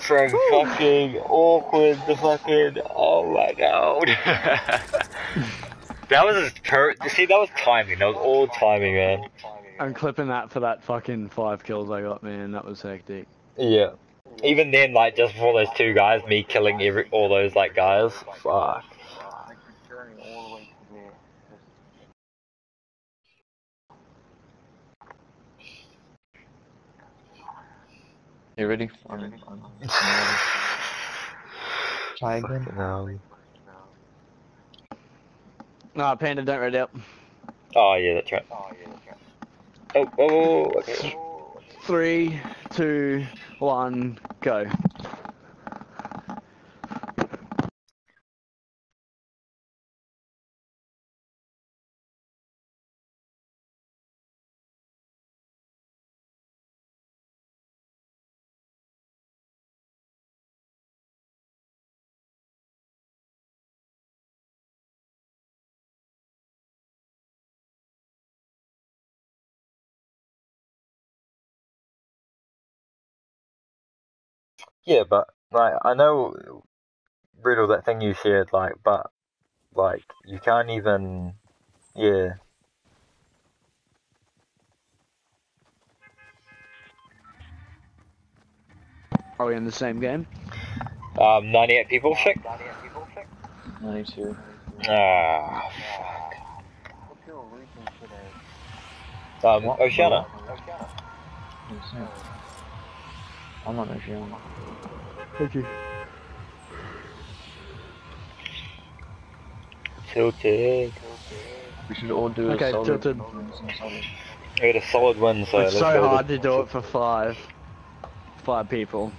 From fucking awkward to fucking oh my god. that was per see that was timing. That was all timing, man. I'm clipping that for that fucking five kills I got, man. That was hectic. Yeah. Even then, like just before those two guys, me killing every all those like guys. Fuck. You ready? I'm, I'm, I'm ready. Try again. No. Nah, Panda, don't ready up. Oh yeah, that's right. Oh, oh, oh, okay. Three, two, one, go. Yeah, but like I know, Riddle, that thing you shared, like, but like you can't even, yeah. Are we in the same game? Um, 98 people sick. 92. Ah, fuck. Um, What? Oceana. I'm not Oceana. Thank you. Tilted. We should all do Okay, a solid. tilted. solid. We had a solid one, so it's so hard to- to do it for five. Five people.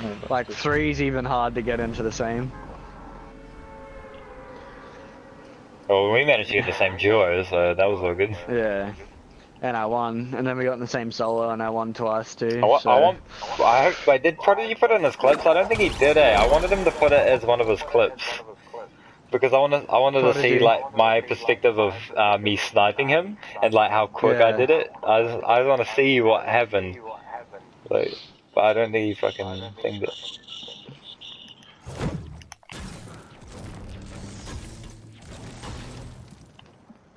Know, Like just- three's even hard to get into the same. Well, we managed to get the same duo, so that was all good. Yeah. And I won, and then we got in the same solo, and I won twice too. I want, so- I want, I hope, did, did you put it in his clips? I don't think he did, eh? I wanted him to put it as one of his clips. Because I wanted, I wanted What to see, you- like, my perspective of uh, me sniping him, and, like, how quick I did it. I just, I want to see what happened. Like, but I don't think he fucking thinged it.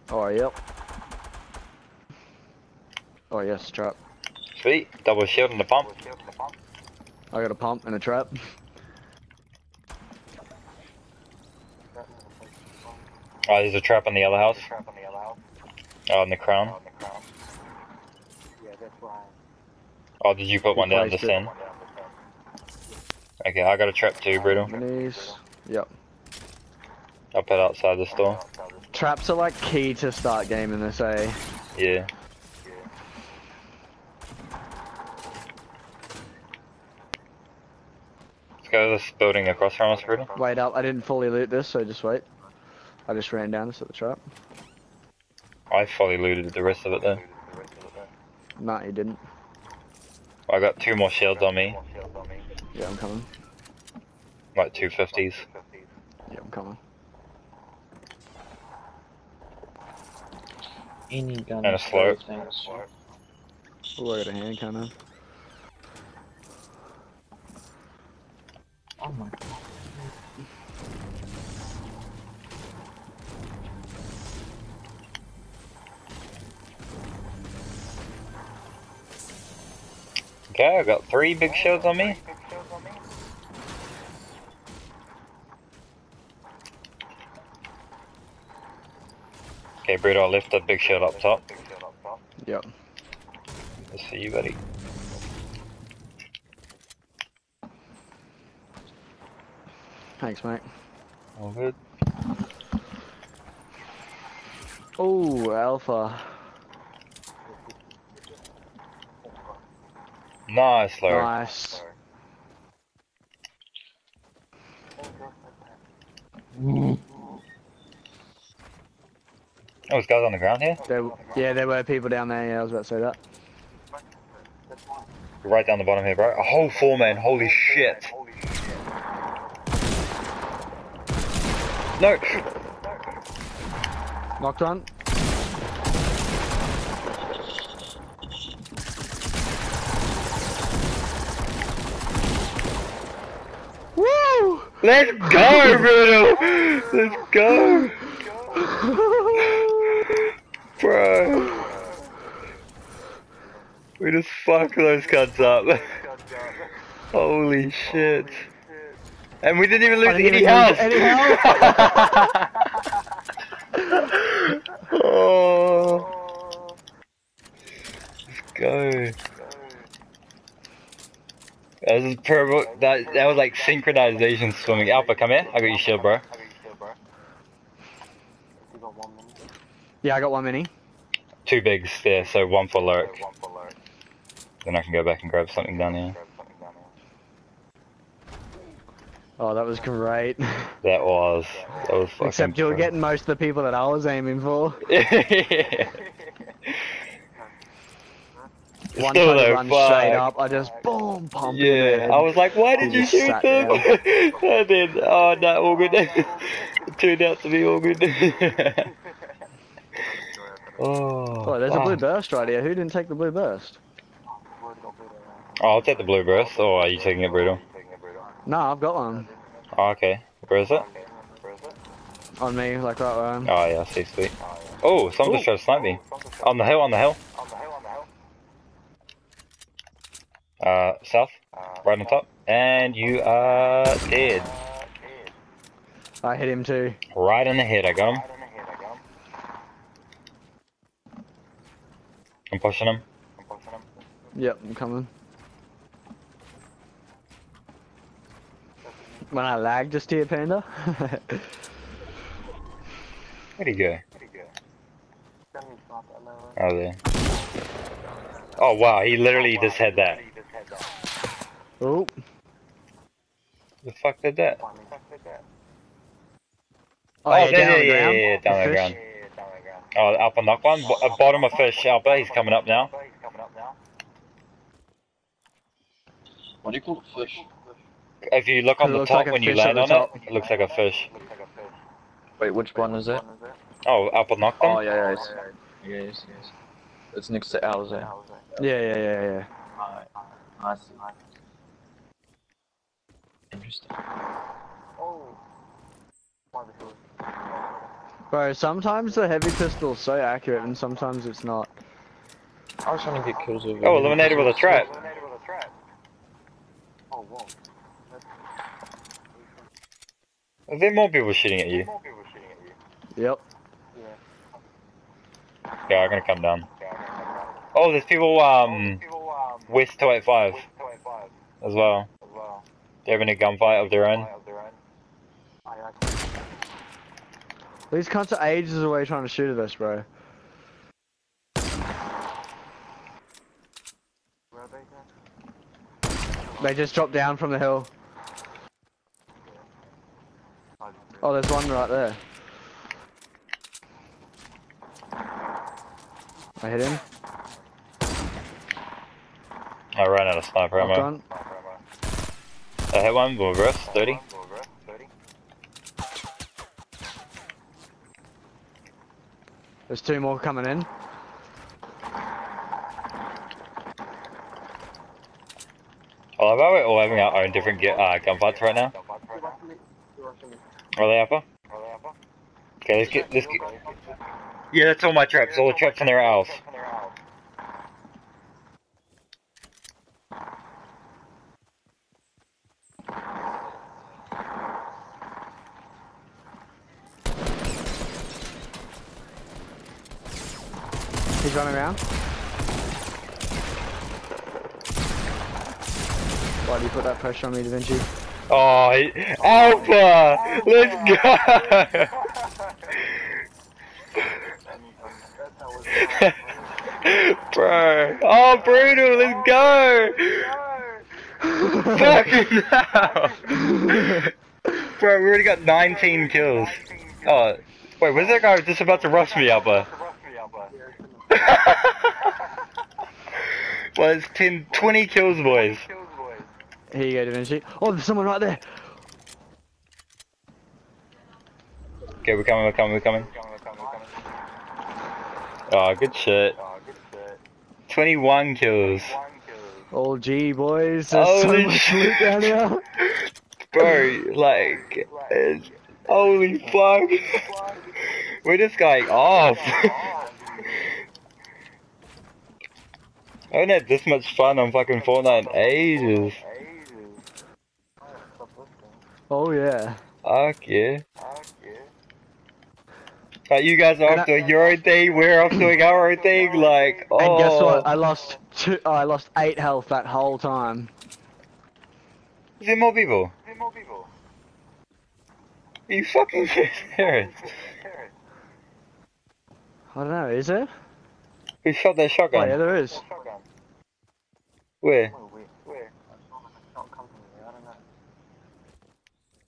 Oh, yep. Oh, yes, trap. Sweet, double shield in the pump. I got a pump and a trap. Oh, there's a trap on the other house. Oh, in the crown. Oh, did you put one down just in? Okay, I got a trap too, Brutal. Yep. I'll put outside the store. Traps are like key to start gaming this, eh? Yeah. Let's go to this building across from us, Brutal. Wait up, I didn't fully loot this, so just wait. I just ran down this at the trap. I fully looted the rest of it though. Nah, you didn't. I got two more shields on me, Yeah, I'm coming. like two fifties. Yeah, I'm coming. Any gun. And a slope. Thanks. Oh, I got a hand cannon. Oh my god. Okay, I got three big shields on me. Okay, Bruto, I left a big shield up top. Yep. Let's see you, buddy. Thanks, mate. All good. Oh, Alpha. Nice, Larry. Nice. Oh, there's guys on the ground here? There, yeah, there were people down there. Yeah, I was about to say that. Right down the bottom here, bro. A whole four man, holy shit. No! Knocked one. Let's go, Bruno! Let's go! Bro. We just fucked those cuts up. Holy shit. And we didn't even lose didn't any even health! any health. oh. Let's go. That was. That that was like synchronization swimming. Alpha, come here. I got your shield, bro. I got one minute. Yeah, I got one mini. Two bigs there, so one for Lurk. Then I can go back and grab something down here. Oh, that was great. That was that was fucking. Except you were getting most of the people that I was aiming for. One Still though, run straight up, I just boom pump. him in the Yeah. I was like, why did you shoot them? and then, oh no, all good. it turned out to be all good. oh, Oh, there's a blue burst right here. Who didn't take the blue burst? Oh, I'll take the blue burst. Or are you taking it, Brutal? No, I've got one Oh, okay. Where is it? on me, like right where I am. Oh, yeah, I see, sweet. Oh, someone just tried to snipe me. On the hill, on the hill. On the hill, on the hill. Uh, south. Right on top. And you are dead. I hit him too. Right in the head, I got him. I'm pushing him. Yep, I'm coming. When I lag just here, Panda. Where'd he go? Oh, there. Oh, wow, he literally just had that. oh, The fuck did that? oh, yeah, there, down on the yeah, ground. yeah, yeah, down on the ground. Oh, Alpha knock one. Bo- uh, bottom of fish, Alpha, he's coming up now. What do you call it? Fish? If you look on It the top like when you land on top. it, it looks like a fish. Wait, which one is it? Oh, Apple knocked them? Oh, yeah, yeah, it's, yes, yes. It's next to ours, eh? Yeah, yeah, yeah, yeah. Alright, I see. Interesting. Oh. Bro, sometimes the heavy pistol is so accurate and sometimes it's not. I was trying to get kills over Oh, eliminated with a trap. Are there more people shooting at you? Yep. Yeah, I'm gonna come down. Oh, there's people, um, West 285 as well. They're having a gunfight of their own. These cunts are ages away trying to shoot at us, bro. They just dropped down from the hill. Oh, there's one right there. I hit him. I ran out of sniper ammo. I hit one, reverse, 30. There's two more coming in. I love how we're all having our own different uh, gunfights right now. Are they Alpha? Okay, let's get, let's get... Yeah, that's all my traps, all the traps in their house. He's running around. Why do you put that pressure on me, Da Vinci? Oh, he- Alpha! Let's go! Bro. Oh, brutal, let's go! Fucking hell! Bro, we already got 19 kills. Oh, wait, where's that guy just about to rush me, Alpha? well, it's 10, 20 kills, boys. Here you go, Da Vinci. Oh, there's someone right there. Okay, we're coming, we're coming, we're coming. Oh, good shit. 21 kills. Oh, gee, boys. There's Holy so much shit. loot down here. Bro, like, holy fuck. We're just going off. I haven't had this much fun on fucking Fortnite in ages. Oh yeah. Fuck yeah. Like you guys are And off I- doing your own thing, we're off doing our own thing, like, oh. And guess what? Oh. I lost two. Oh, I lost eight health that whole time. Is there more people? Are you fucking serious? I don't know. Is there? Who shot that Oh shotgun? yeah, there is. Where?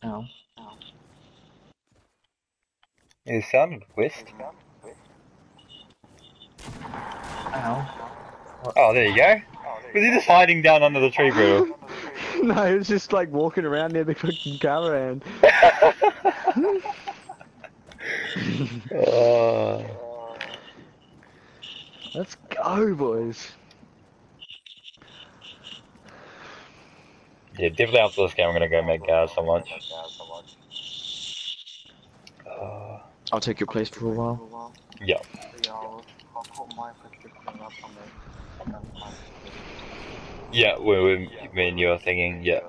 Ow. It sounded west. Ow. Oh, there you go. Was he just hiding down under the tree, bro? no, he was just like walking around near the fucking caravan. uh, Let's go, boys. Yeah, definitely after this game, I'm gonna go make gas so lunch. Uh, I'll take your place for a while. yeah. Yeah, we, we, me and you are thinking, yeah.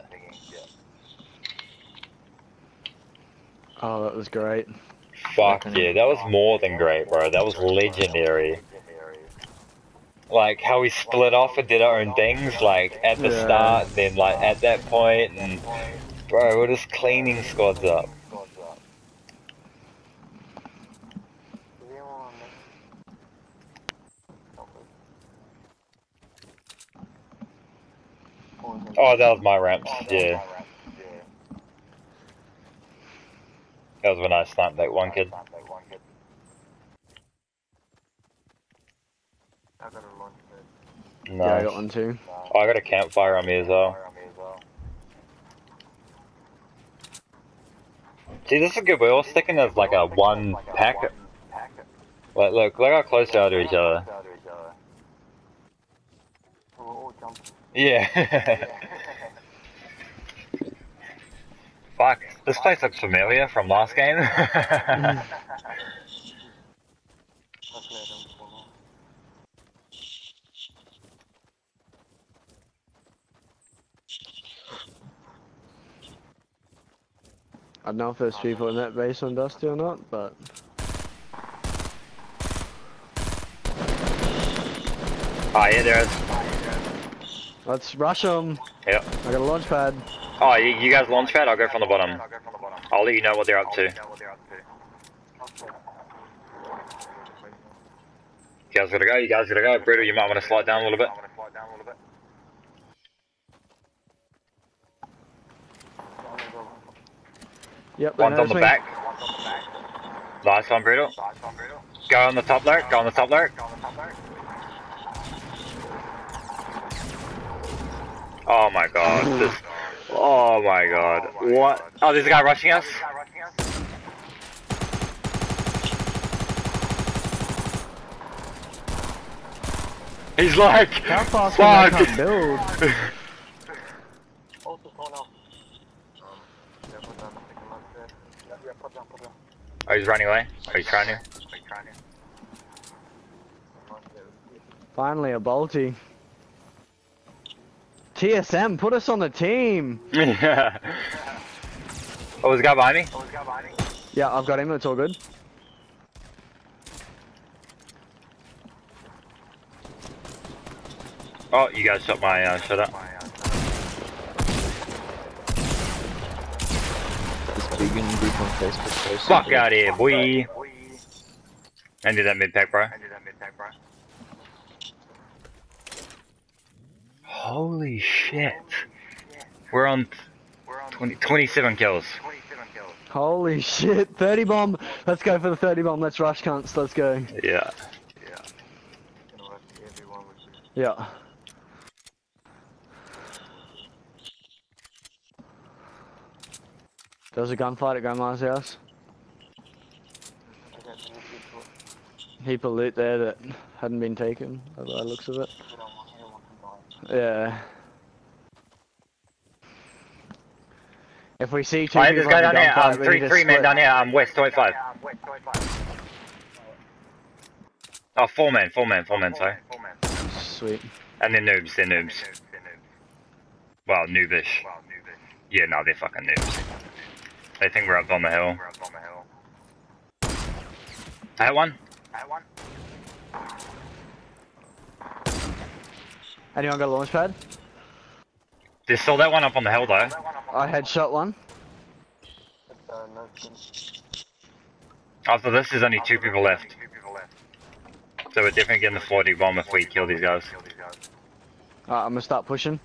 Oh, that was great. Fuck yeah, that was more than great, bro. That was legendary. Like how we split off and did our own things, like at the Yeah. start, then like at that point, and bro, we're just cleaning squads up. Oh, that was my ramps, yeah. That was when I sniped that one kid. Yeah, I got one too. Oh, I got a campfire on me as well. See, this is good. We're all sticking as like a one pack. Like, look, look how close they are to each other. Yeah. Fuck, this place looks familiar from last game. Mm. I don't know if there's people in that base on Dusty or not, but oh yeah, there is. let's rush them. Yep. I got a launch pad. Oh, you, you guys launch pad? I'll go from the bottom. I'll let you know what they're up to. You guys gotta go, you guys gotta go. Brutal, you might want to slide down a little bit. Yep, One's on the me. back. Nice one, Brutal. Go on the top there, go on the top there. Oh my god, this... Oh my god. What? Oh, there's a guy rushing us? He's like... How fast Fuck! build? Oh, he's running away? Are you trying to? Finally, a bolty. TSM, put us on the team. Yeah. Oh, there's a guy behind me? Yeah, I've got him. It's all good. Oh, you guys shot my uh, shut up. This vegan group on Facebook posted Fuck it. out here, boy. End of that mid pack, bro. Holy shit. We're on 20, 27 kills. Holy shit, 30 bomb. Let's go for the 30 bomb. Let's rush cunts. Let's go. Yeah. Yeah. There was a gunfight at Grandma's house. Heap of loot there that hadn't been taken, by the looks of it. Yeah. If we see two Alright, this people guy down here. gunfight, Um, we three, need three men down here. Um, west 25. Oh, four men, four men, four men, sorry. Sweet. And they're noobs, they're noobs. Well, noobish. Yeah, no, they're fucking noobs. They think we're up on the hill. We're up on the hill. I had one. Anyone got a launch pad? There's still that one up on the hill though. I headshot one. After this, there's only two people left. So we're definitely getting the 40 bomb if we kill these guys. Alright, I'm gonna start pushing.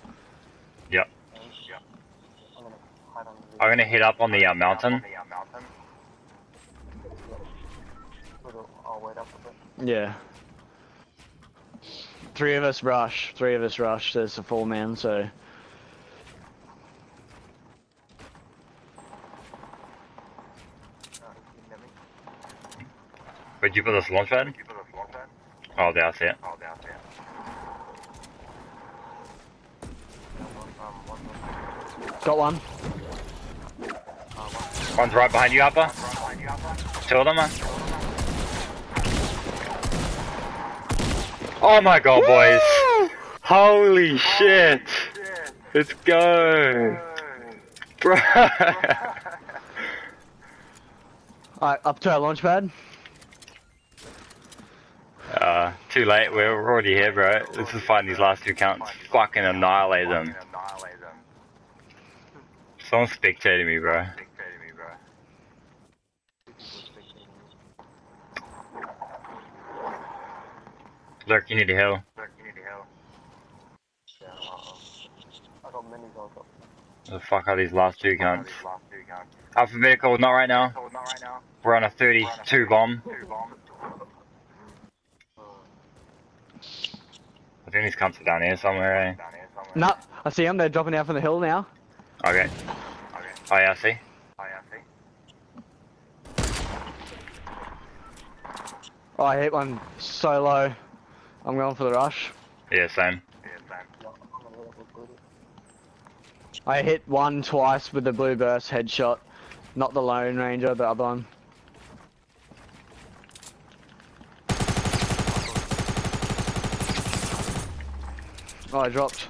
Yep. I'm gonna head up on the uh, mountain. Yeah. Three of us rush. Three of us rush. There's a four man, so. Where'd you put this launch pad? Oh, there, I see it. Got one. One's right behind you, Upper. Two of them are. Oh my god, boys. Holy shit. Let's go. Bro. Alright, up to our launch pad. Uh, too late. We're already here, bro. Let's just find these last two counts. Fucking annihilate them. Someone's spectating me, bro. Look, you need to heal. Where the fuck are these last two counts? Alphabetical, not right now. We're on a 32 bomb. I think these cunts are down here somewhere, eh? Nah, I see them. They're dropping down from the hill now. Okay. Oh yeah, see. I see. Oh, I hit one so low. I'm going for the rush. Yeah, same. I hit one twice with the blue burst headshot. Not the Lone Ranger, the other one. Oh, I dropped.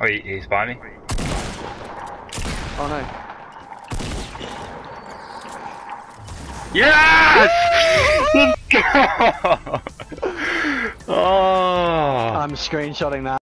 Oh, he, he's by me? Oh no. Yes! Oh! I'm screenshotting that.